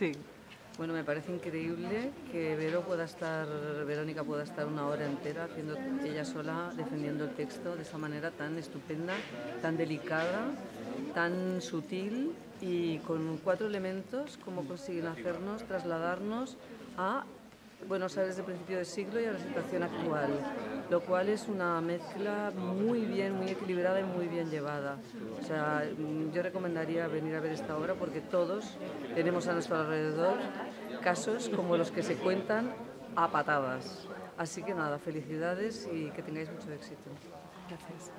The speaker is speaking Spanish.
Sí. Bueno, me parece increíble que Vero pueda estar, Verónica pueda estar una hora entera haciendo ella sola defendiendo el texto de esa manera tan estupenda, tan delicada, tan sutil y con cuatro elementos, cómo consiguen hacernos trasladarnos a Buenos Aires de principio de siglo y a la situación actual, lo cual es una mezcla muy bien, muy equilibrada y muy bien llevada. O sea, mm, yo recomendaría venir a ver esta obra porque todos tenemos a nuestro alrededor casos como los que se cuentan a patadas. Así que nada, felicidades y que tengáis mucho éxito. Gracias.